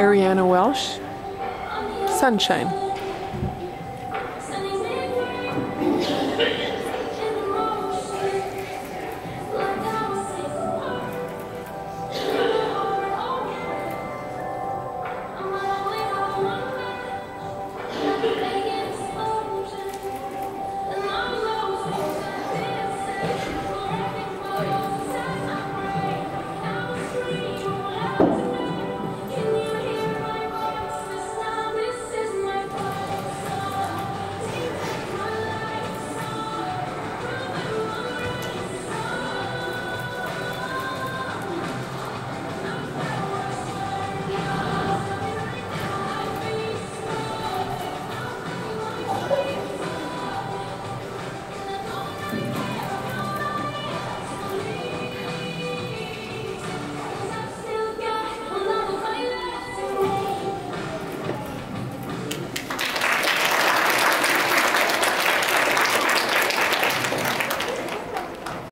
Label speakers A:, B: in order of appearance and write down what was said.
A: Ariana Welsh, Sunshine.